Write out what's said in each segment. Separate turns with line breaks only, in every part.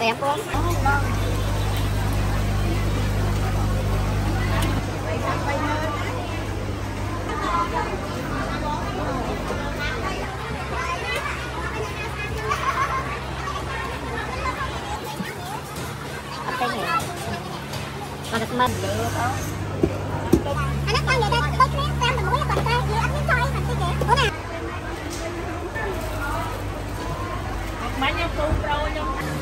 đẹp không? Hãy subscribe cho kênh Ghiền mình Gõ Để không bỏ đây, những video hấp dẫn muốn là còn. Ủa.
បាញ់ខ្ញុំគូប្រូខ្ញុំ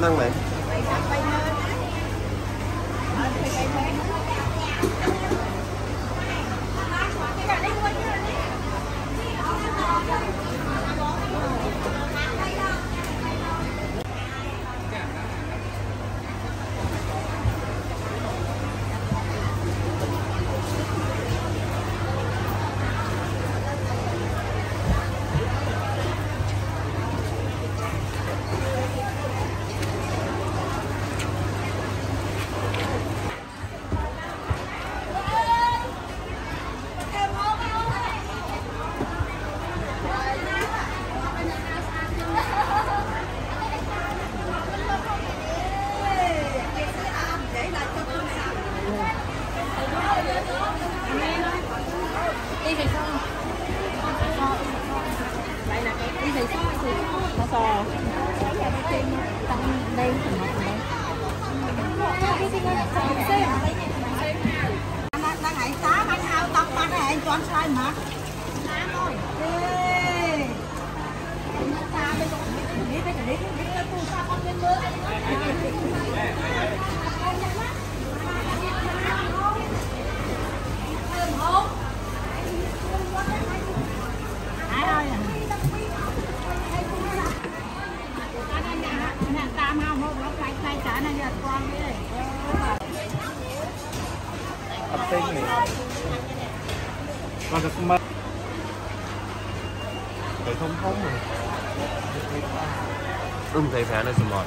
năng này đi
và được mơ
Thầy không không rồi ưng thầy phải nó xong rồi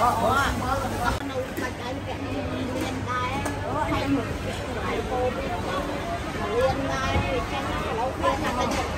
Hãy subscribe cho kênh Ghiền Mì Gõ Để không bỏ lỡ những video hấp dẫn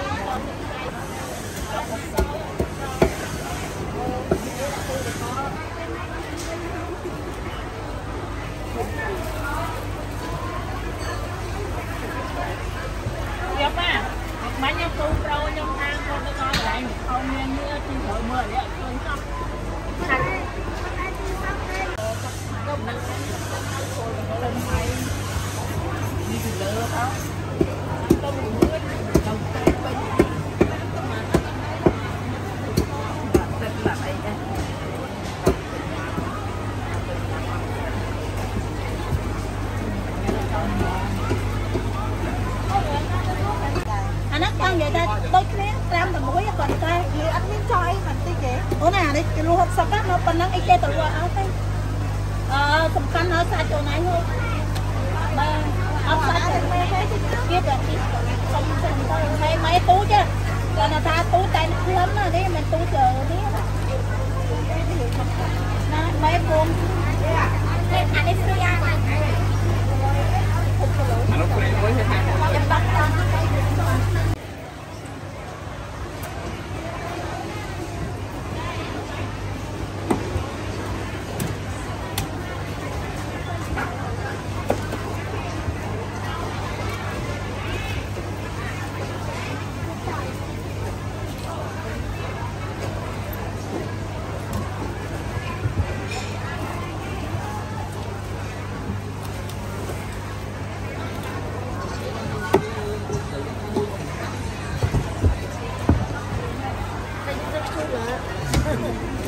ខាន់ហើយសាច់អូនឯងហូបបាទអត់សាច់ទេទេគេតែទីសុំសុំទៅហើយមិនទូចទេគាត់ថាទូចតែក្លឹមណានេះមិនទូចទៅនេះណាណាបែបព្រមនេះអានេះស្រីអាអា
that.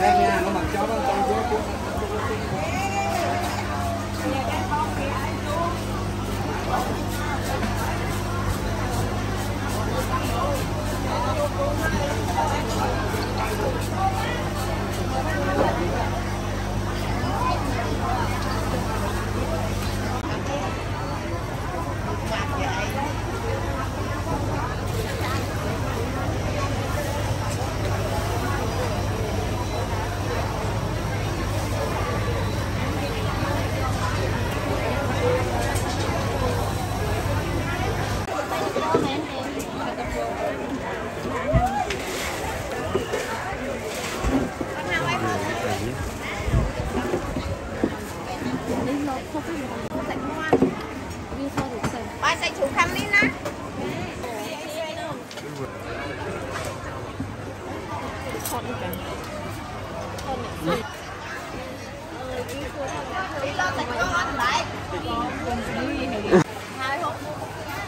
Nha, nó
Ba xanh chủ khăn đi nè.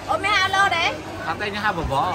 Ôi mấy hai lô đấy.
Hạt tay nhá hai bò bò.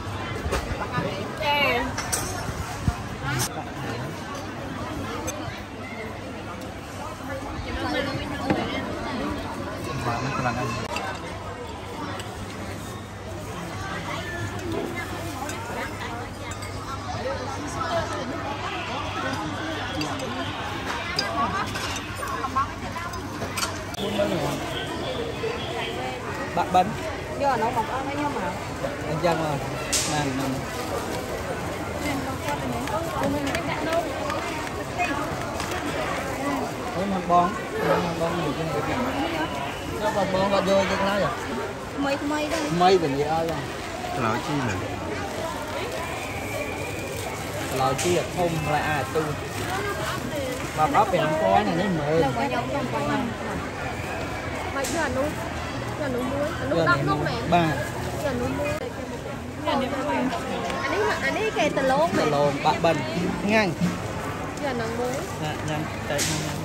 bạn bánh do nó
mọc ăn với nhau mà
anh dân rồi nè nè có mặt bon mặt bon nhiều trên cái này. Nó mặt bon là vô cho nó rồi mây mây đó mây bình vậy ơi. Rồi
lỗi chi nữa
ឡោជាធំផ្លែអាទូបាទអត់ពីអង្គរនេះមើលមកយកខ្ញុំបងមក
យកអានោះអានោះមួយអា
នោះ10នោះមែនបាទអានោះ
មួយអាន
េះ
អានេះគេតលោក
មែនតលោកបាក់បិនញ៉ាំងយ
កអានោះមួយ
ញ៉ាំតែញ៉ាំ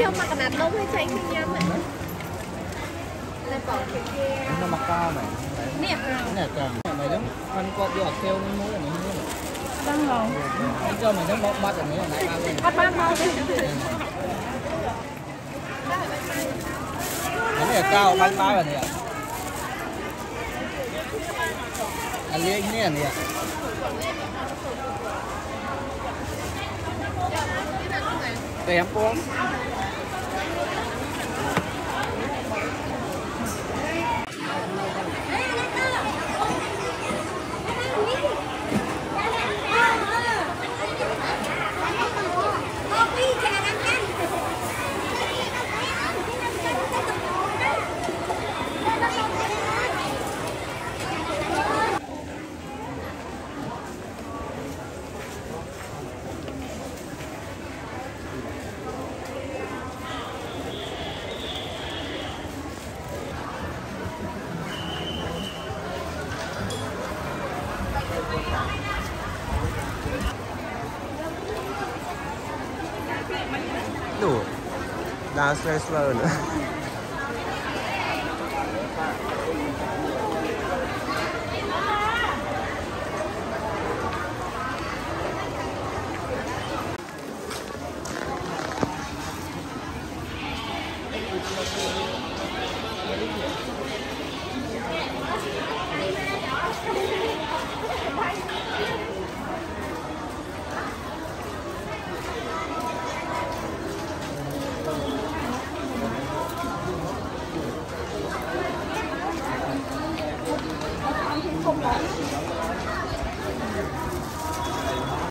យកមកកណាត់ដុំឲ្យចេញញ៉ា
ំហ្នឹង
បងគេគេ
មកកោមែននេះនេះតា mấy đứa con có đi học theo mấy mũi là đang rồi. Đi cho mấy đứa bóc bắt là mấy là đại ba luôn bắt ba ba cái này cao bắt ba là à, này ạ? À lấy cái này này ạ. Tém con
No. Downstairs pa ulo. Thank you. Thank you.